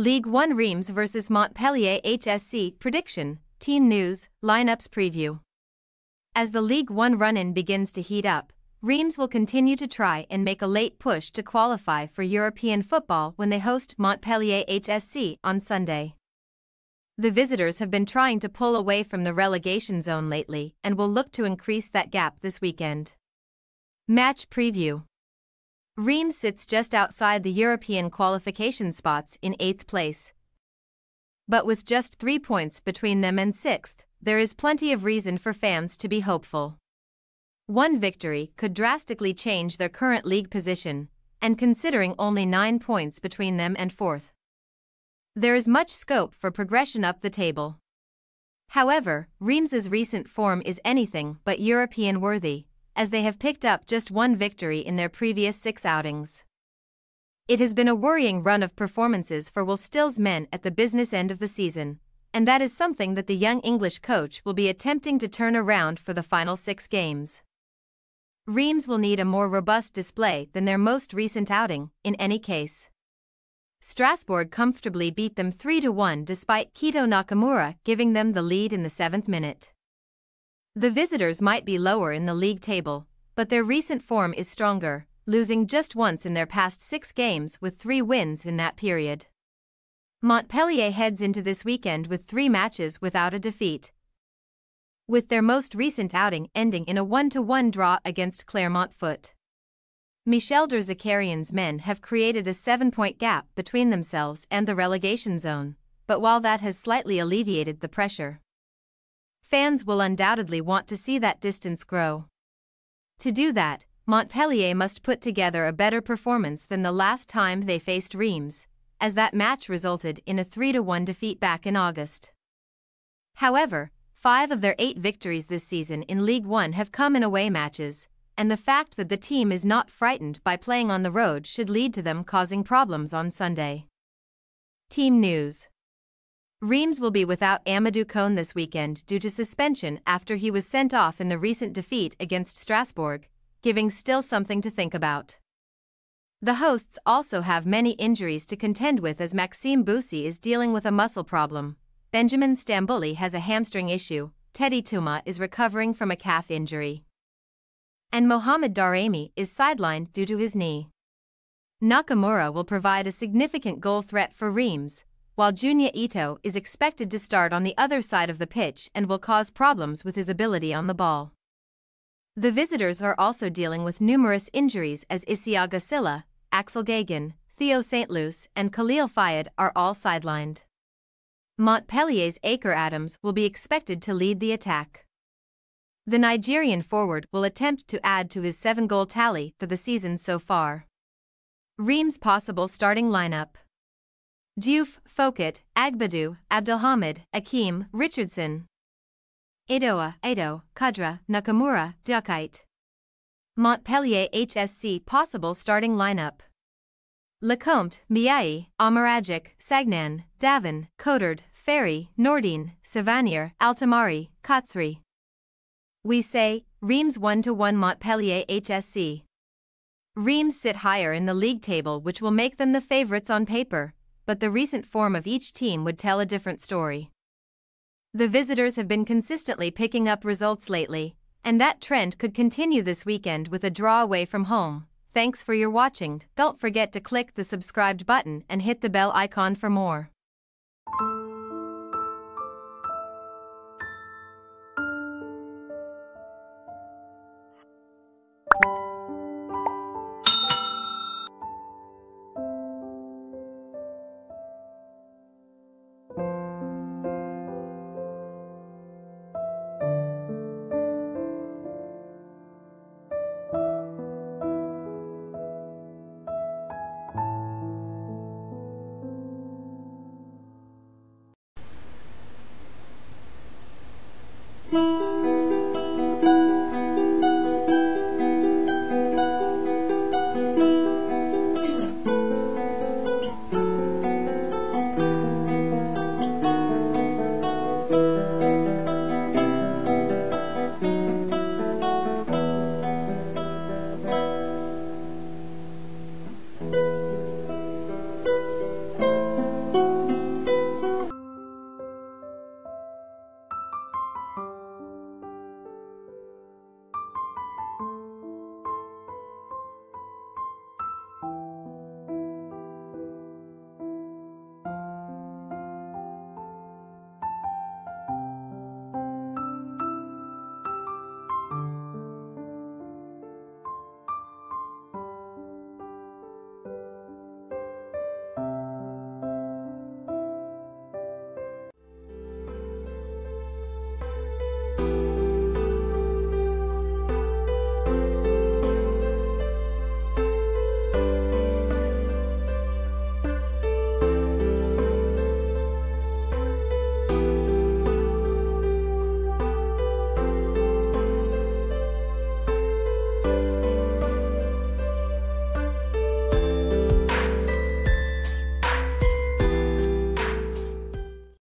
League 1 Reims vs Montpellier HSC Prediction, Team News, Lineups Preview. As the League 1 run in begins to heat up, Reims will continue to try and make a late push to qualify for European football when they host Montpellier HSC on Sunday. The visitors have been trying to pull away from the relegation zone lately and will look to increase that gap this weekend. Match Preview Reims sits just outside the European qualification spots in 8th place. But with just three points between them and 6th, there is plenty of reason for fans to be hopeful. One victory could drastically change their current league position, and considering only nine points between them and 4th, there is much scope for progression up the table. However, Reims's recent form is anything but European worthy as they have picked up just one victory in their previous six outings. It has been a worrying run of performances for Will Still's men at the business end of the season, and that is something that the young English coach will be attempting to turn around for the final six games. Reims will need a more robust display than their most recent outing, in any case. Strasbourg comfortably beat them 3 1 despite Keito Nakamura giving them the lead in the seventh minute. The visitors might be lower in the league table, but their recent form is stronger, losing just once in their past six games with three wins in that period. Montpellier heads into this weekend with three matches without a defeat, with their most recent outing ending in a 1-1 draw against Clermont Foot. Michel der Zakarian's men have created a seven-point gap between themselves and the relegation zone, but while that has slightly alleviated the pressure, fans will undoubtedly want to see that distance grow. To do that, Montpellier must put together a better performance than the last time they faced Reims, as that match resulted in a 3-1 defeat back in August. However, five of their eight victories this season in League One have come in away matches, and the fact that the team is not frightened by playing on the road should lead to them causing problems on Sunday. Team News Reims will be without Amadou Kone this weekend due to suspension after he was sent off in the recent defeat against Strasbourg, giving still something to think about. The hosts also have many injuries to contend with as Maxime Busi is dealing with a muscle problem. Benjamin Stambouli has a hamstring issue, Teddy Teuma is recovering from a calf injury. And Mohamed Daramy is sidelined due to his knee. Nakamura will provide a significant goal threat for Reims, while Junya Ito is expected to start on the other side of the pitch and will cause problems with his ability on the ball. The visitors are also dealing with numerous injuries as Issiaga Sylla, Axel Gagan, Theo Sainte-Luce, and Khalil Fayad are all sidelined. Montpellier's Akor Adams will be expected to lead the attack. The Nigerian forward will attempt to add to his seven goal tally for the season so far. Reims' possible starting lineup. Diouf, Foket, Agbadou, Abdelhamid, Akim, Richardson. Edoa, Edo, Kadra, Nakamura, Diakite. Montpellier HSC possible starting lineup. Lecomte, Miai, Omeragic, Sagnan, Davin, Codard, Ferri, Nordin, Savanier, Al-Tamari, Khazri. We say, Reims 1-1 Montpellier HSC. Reims sit higher in the league table which will make them the favorites on paper but the recent form of each team would tell a different story. The visitors have been consistently picking up results lately, and that trend could continue this weekend with a draw away from home. Thanks for your watching. Don't forget to click the subscribed button and hit the bell icon for more.